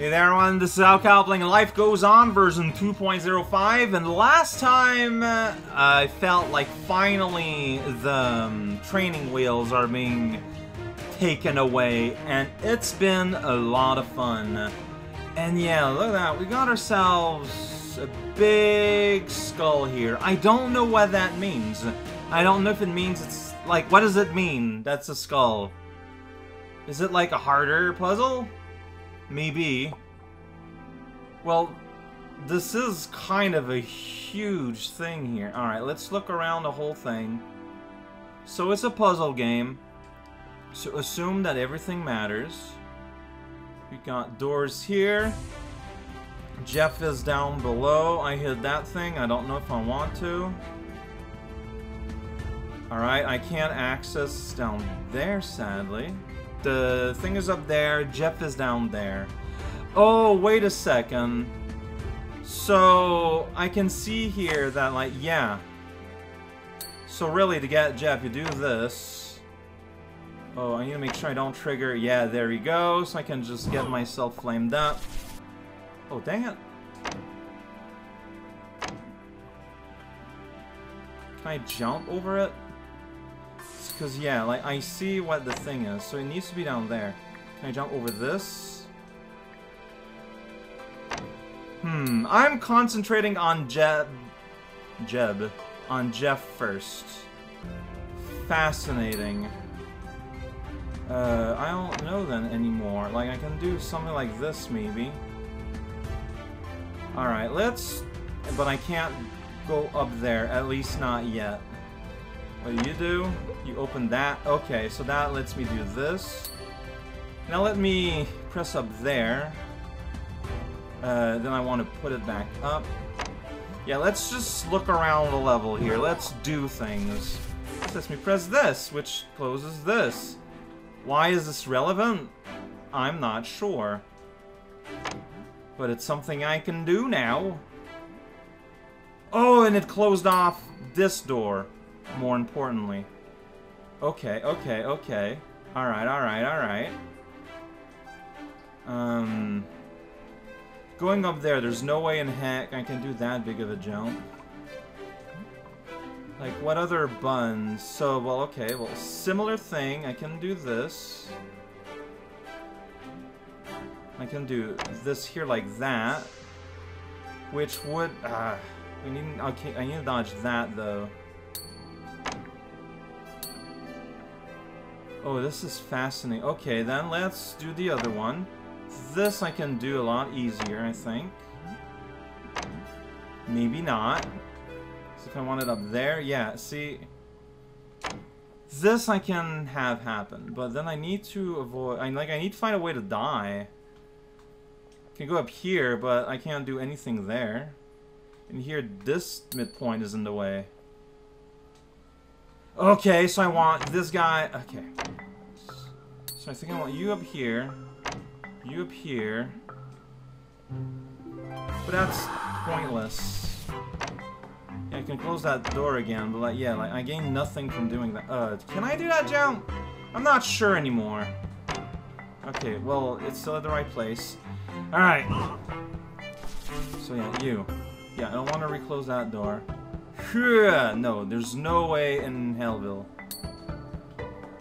Hey there everyone, this is Al playing Life Goes On version 2.05 and the last time uh, I felt like finally the um, training wheels are being taken away and it's been a lot of fun. And yeah, look at that, we got ourselves a big skull here. I don't know what that means. I don't know if it means it's like, what does it mean that's a skull? Is it like a harder puzzle? Maybe. Well, this is kind of a huge thing here. Alright, let's look around the whole thing. So it's a puzzle game. So assume that everything matters. We got doors here. Jeff is down below. I hit that thing. I don't know if I want to. Alright, I can't access down there, sadly. The thing is up there, Jeff is down there. Oh, wait a second. So, I can see here that, like, yeah. So really, to get Jeff, you do this. Oh, I need to make sure I don't trigger. Yeah, there we go. So I can just get myself flamed up. Oh, dang it. Can I jump over it? Because, yeah, like, I see what the thing is, so it needs to be down there. Can I jump over this? Hmm, I'm concentrating on Jeb... Jeb. On Jeff first. Fascinating. Uh, I don't know then anymore. Like, I can do something like this, maybe. Alright, let's... But I can't go up there, at least not yet. What do you do? You open that. Okay, so that lets me do this. Now let me press up there. Uh, then I want to put it back up. Yeah, let's just look around the level here. Let's do things. Let me press this, which closes this. Why is this relevant? I'm not sure. But it's something I can do now. Oh, and it closed off this door more importantly. Okay, okay, okay. Alright, alright, alright. Um... Going up there, there's no way in heck I can do that big of a jump. Like, what other buns? So, well, okay, well, similar thing. I can do this. I can do this here like that. Which would... Ah, we need... Okay, I need to dodge that, though. Oh, this is fascinating. Okay, then let's do the other one. This I can do a lot easier, I think. Maybe not. So if I want it up there, yeah, see... This I can have happen, but then I need to avoid... I like I need to find a way to die. I can go up here, but I can't do anything there. And here, this midpoint is in the way. Okay, so I want this guy... Okay. So I think I want you up here. You up here. But that's pointless. Yeah, I can close that door again, but like, yeah, like, I gain nothing from doing that. Uh, can I do that jump? I'm not sure anymore. Okay, well, it's still at the right place. Alright. So yeah, you. Yeah, I don't want to reclose that door. No, there's no way in Hellville.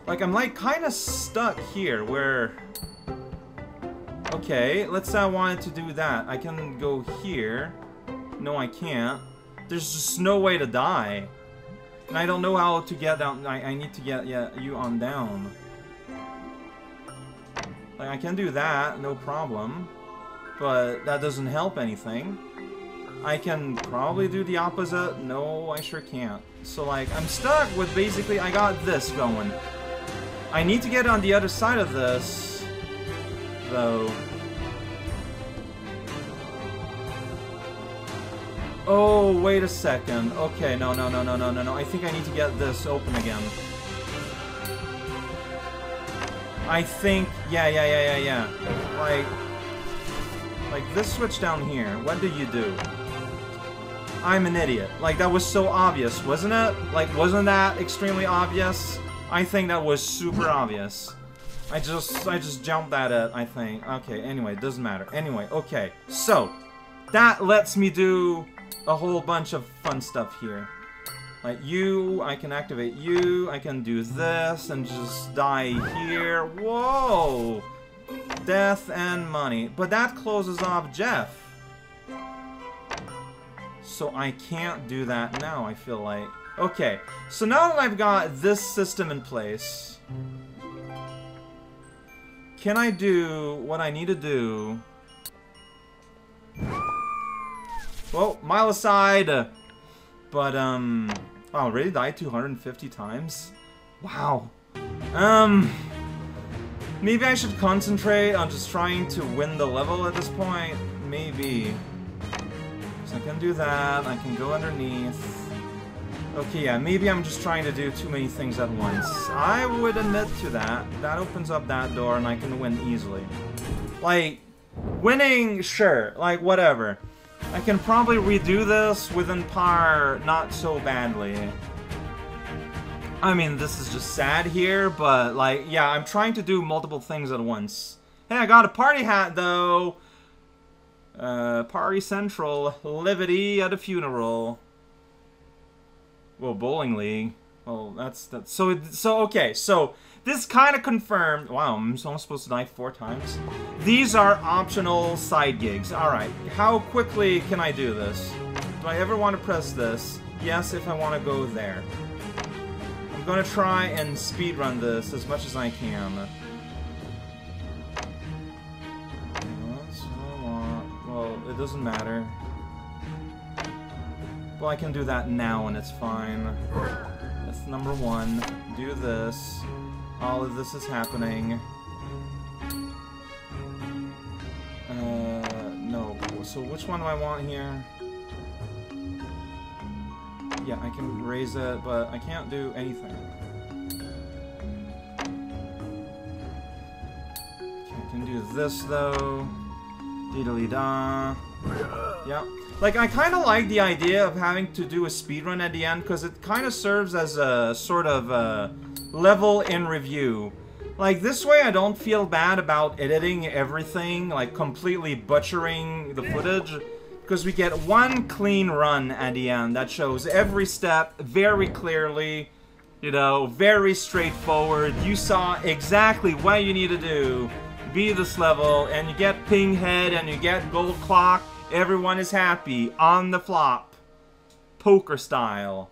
Like, I'm like kind of stuck here where... Okay, let's say I wanted to do that. I can go here. No, I can't. There's just no way to die. And I don't know how to get down. I, I need to get yeah, you on down. Like, I can do that, no problem. But that doesn't help anything. I can probably do the opposite. No, I sure can't. So, like, I'm stuck with basically, I got this going. I need to get on the other side of this, though. Oh, wait a second. Okay, no, no, no, no, no, no, no. I think I need to get this open again. I think, yeah, yeah, yeah, yeah, yeah. Like, like this switch down here, what do you do? I'm an idiot. Like, that was so obvious, wasn't it? Like, wasn't that extremely obvious? I think that was super obvious. I just, I just jumped at it, I think. Okay, anyway, it doesn't matter. Anyway, okay. So, that lets me do a whole bunch of fun stuff here. Like you, I can activate you, I can do this and just die here. Whoa! Death and money. But that closes off Jeff. So I can't do that now, I feel like. Okay, so now that I've got this system in place, can I do what I need to do? Well, mile aside, but, um, oh, already died 250 times? Wow. Um, maybe I should concentrate on just trying to win the level at this point? Maybe. So I can do that, I can go underneath. Okay, yeah, maybe I'm just trying to do too many things at once. I would admit to that. That opens up that door and I can win easily. Like, winning, sure, like, whatever. I can probably redo this within par not so badly. I mean, this is just sad here, but, like, yeah, I'm trying to do multiple things at once. Hey, I got a party hat, though! Uh, Party Central, Livity at a funeral. Well, bowling league. Well, that's that's so it, so okay. So this kind of confirmed. Wow, I'm supposed to die four times. These are optional side gigs. All right, how quickly can I do this? Do I ever want to press this? Yes, if I want to go there. I'm gonna try and speed run this as much as I can. Well, it doesn't matter. Well, I can do that now and it's fine. That's number one. Do this. All of this is happening. Uh, no. So which one do I want here? Yeah, I can raise it, but I can't do anything. I can do this, though. Diddly-da. Yep. Like, I kind of like the idea of having to do a speedrun at the end, because it kind of serves as a sort of a level in review. Like, this way I don't feel bad about editing everything, like completely butchering the footage, because we get one clean run at the end that shows every step very clearly, you know, very straightforward. You saw exactly what you need to do, be this level, and you get pink head and you get gold clock, Everyone is happy. On the flop. Poker style.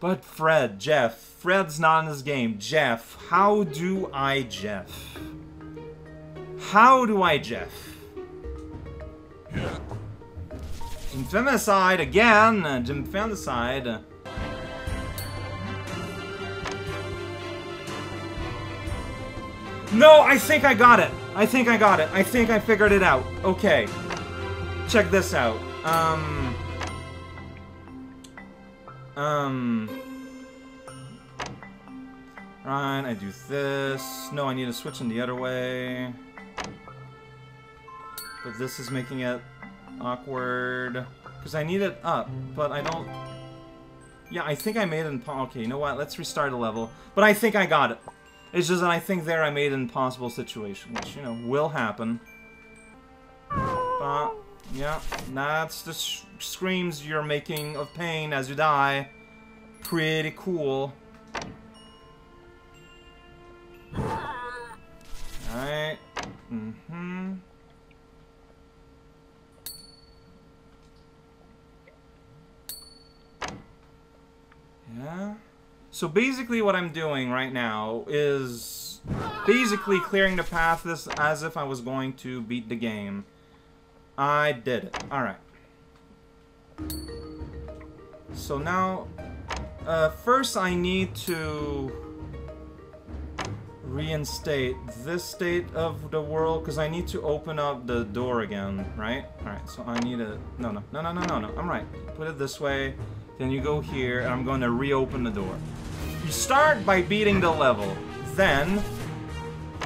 But Fred, Jeff, Fred's not in this game. Jeff, how do I Jeff? How do I Jeff? Infanticide again! Infanticide. No, I think I got it. I think I got it. I think I figured it out. Okay. Check this out. Um... Um... Right, I do this. No, I need to switch in the other way. But this is making it awkward. Because I need it up, but I don't... Yeah, I think I made it in... Okay, you know what? Let's restart the level. But I think I got it. It's just that I think there I made an impossible situation, which, you know, will happen. But, yeah, that's the screams you're making of pain as you die. Pretty cool. So basically what I'm doing right now is basically clearing the path this as if I was going to beat the game. I did it. Alright. So now, uh, first I need to reinstate this state of the world because I need to open up the door again, right? Alright, so I need to... No, no, no, no, no, no, no. I'm right. Put it this way. Then you go here, and I'm going to reopen the door. You start by beating the level. Then,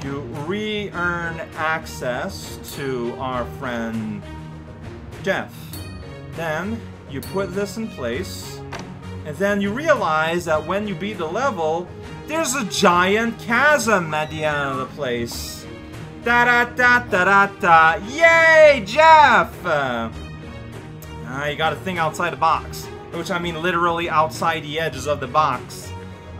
you re-earn access to our friend Jeff. Then, you put this in place, and then you realize that when you beat the level, There's a giant chasm at the end of the place. Da da da da da da. Yay, Jeff! Uh, you gotta think outside the box. Which I mean literally outside the edges of the box.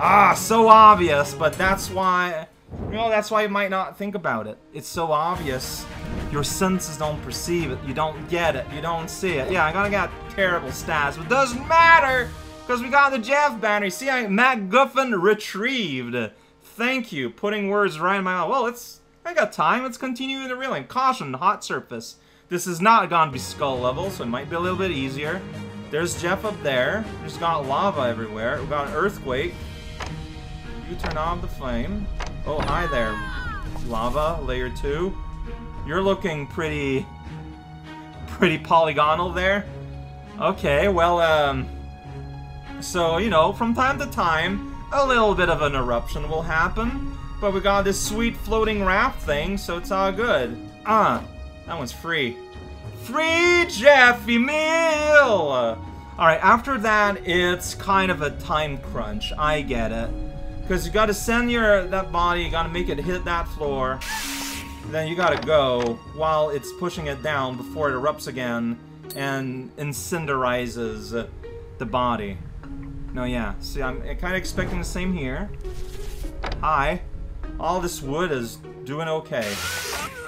Ah, so obvious, but that's why... You know, that's why you might not think about it. It's so obvious. Your senses don't perceive it. You don't get it. You don't see it. Yeah, I'm gonna get terrible stats, but doesn't matter! Because we got the Jeff banner. See, I MacGuffin retrieved. Thank you. Putting words right in my mouth. Well, it's... I got time. Let's continue the reeling. Caution, hot surface. This is not gonna be skull level, so it might be a little bit easier. There's Jeff up there. There's got lava everywhere. We've got an earthquake. You turn on the flame. Oh, hi there. Lava, layer 2. You're looking pretty... pretty polygonal there. Okay, well, um... So, you know, from time to time, a little bit of an eruption will happen. But we got this sweet floating raft thing, so it's all good. Ah, uh, that one's free. Free Jeffy Meal! Alright, after that, it's kind of a time crunch. I get it. Because you gotta send your that body, you gotta make it hit that floor. Then you gotta go while it's pushing it down before it erupts again and incenderizes the body. No, yeah. See, I'm kind of expecting the same here. Hi. All this wood is doing okay.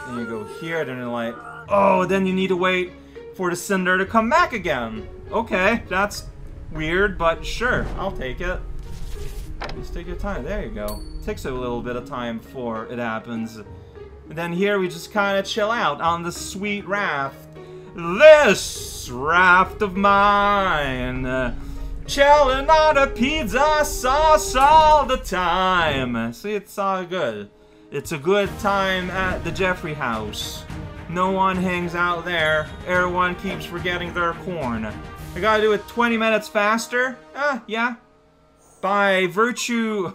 And you go here, then you're like, oh, then you need to wait for the cinder to come back again. Okay, that's weird, but sure, I'll take it. Just take your time. There you go. takes a little bit of time before it happens. And then here we just kind of chill out on the sweet raft. This raft of mine. Chilling on a pizza sauce all the time. See, it's all good. It's a good time at the Jeffrey house. No one hangs out there. Everyone keeps forgetting their corn. I gotta do it 20 minutes faster? Uh, yeah, by virtue...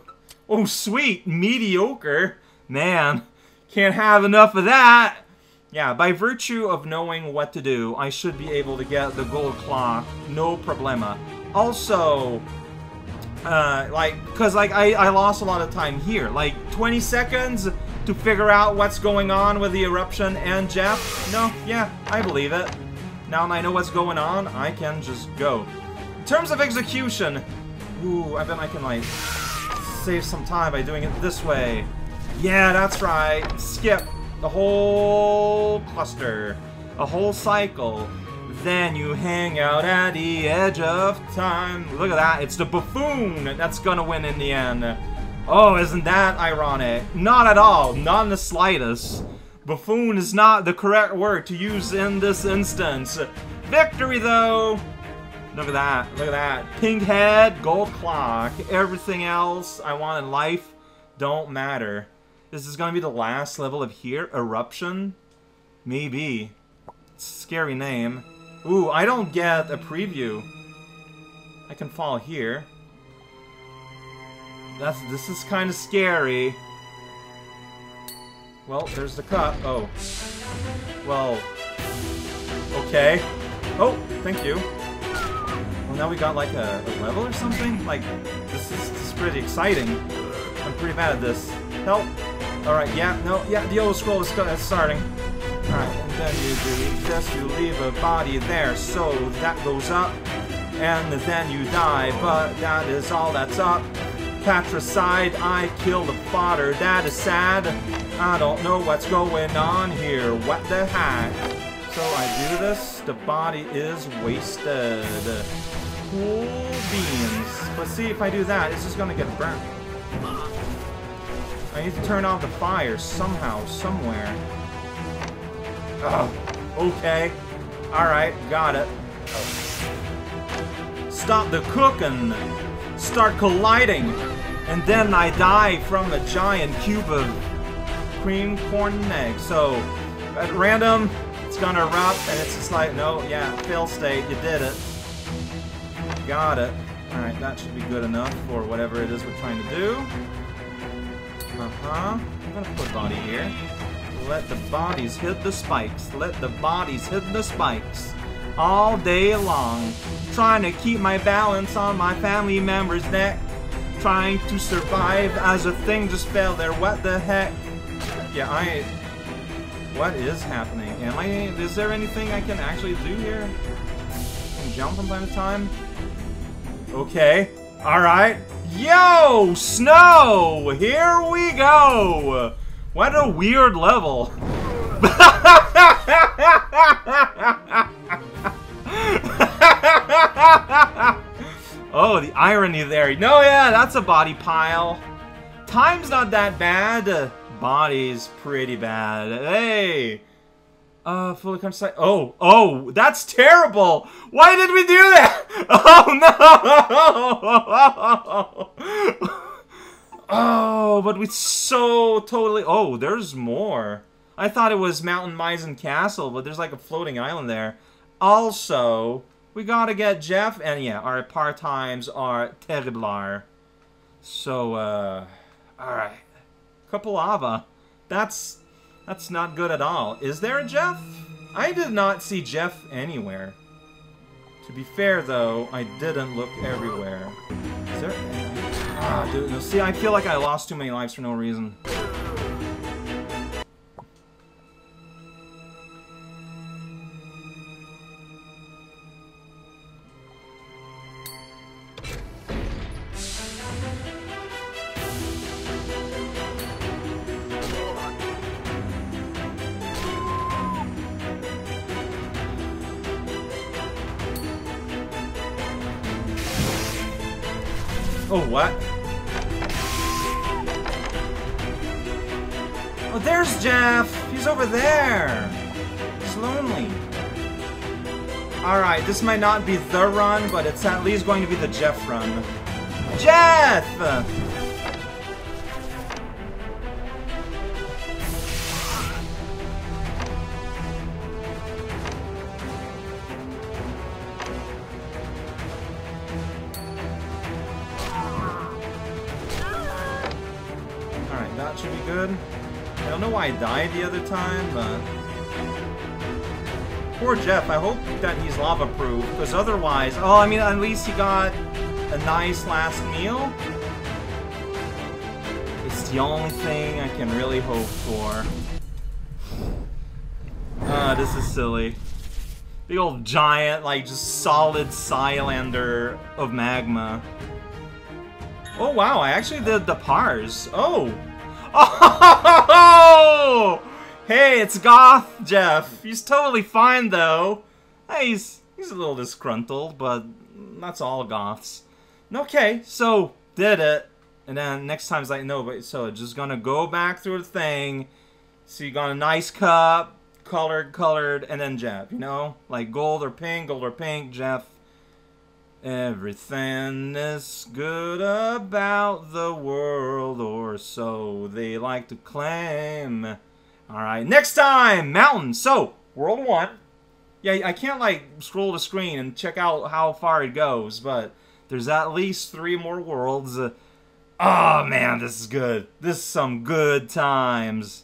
Oh, sweet, mediocre. Man, can't have enough of that. Yeah, by virtue of knowing what to do, I should be able to get the gold clock, no problema. Also, uh, like, because, like, I, I lost a lot of time here. Like, 20 seconds to figure out what's going on with the eruption and Jeff? No, yeah, I believe it. Now that I know what's going on, I can just go. In terms of execution, Ooh, I bet I can, like, save some time by doing it this way. Yeah, that's right. Skip the whole cluster. A whole cycle. Then you hang out at the edge of time. Look at that. It's the buffoon that's gonna win in the end. Oh, isn't that ironic? Not at all. Not in the slightest. Buffoon is not the correct word to use in this instance. Victory, though! Look at that. Look at that. Pink head, gold clock. Everything else I want in life don't matter. This is going to be the last level of here? Eruption? Maybe. Scary name. Ooh, I don't get a preview. I can fall here. That's this is kind of scary. Well, there's the cup. Oh. Well. Okay. Oh, thank you now we got like a, a level or something? Like, this is, this is pretty exciting. I'm pretty bad at this. Help! Alright, yeah, no, yeah, the yellow scroll is, is starting. Alright, and then you do this, you leave a body there, so that goes up, and then you die, but that is all that's up. Patricide, I kill the fodder, that is sad. I don't know what's going on here, what the heck? So I do this, the body is wasted cool beans. But see, if I do that, it's just gonna get burnt. I need to turn off the fire somehow, somewhere. Okay. Alright, got it. Stop the cooking! Start colliding! And then I die from a giant cube of cream, corn, egg. So, at random, it's gonna erupt, and it's just like, no, yeah, fail state, you did it. Got it. Alright, that should be good enough for whatever it is we're trying to do. Uh-huh. I'm gonna put body here. Let the bodies hit the spikes. Let the bodies hit the spikes. All day long. Trying to keep my balance on my family member's neck. Trying to survive as a thing just fell there. What the heck? Yeah, I... What is happening? Am I... Is there anything I can actually do here? Can jump from time to time? Okay. Alright. Yo! Snow! Here we go! What a weird level. oh, the irony there. No, yeah, that's a body pile. Time's not that bad. Body's pretty bad. Hey! Uh, fully countryside. Oh, oh, that's terrible! Why did we do that? Oh, but we so totally... Oh, there's more. I thought it was Mountain Misen Castle, but there's like a floating island there. Also, we gotta get Jeff, and yeah, our part times are terriblar. So, uh, alright. Kapalava. That's, that's not good at all. Is there a Jeff? I did not see Jeff anywhere. To be fair, though, I didn't look everywhere. Is there... Ah, dude, see, I feel like I lost too many lives for no reason. There! He's lonely. Alright, this might not be the run, but it's at least going to be the Jeff run. Jeff! I died the other time, but... Poor Jeff, I hope that he's lava-proof, because otherwise... Oh, I mean, at least he got a nice last meal. It's the only thing I can really hope for. Ah, uh, this is silly. Big old giant, like, just solid Cylander of magma. Oh, wow, I actually did the pars. Oh! Oh! Hey, it's Goth Jeff. He's totally fine, though. He's, he's a little disgruntled, but that's all Goths. Okay, so, did it. And then next time's like, no, but so just gonna go back through the thing. So you got a nice cup, colored, colored, and then Jeff, you know? Like gold or pink, gold or pink, Jeff. Everything is good about the world, or so they like to claim. Alright, next time! Mountain! So, World 1. Yeah, I can't, like, scroll the screen and check out how far it goes, but there's at least three more worlds. oh, man, this is good. This is some good times.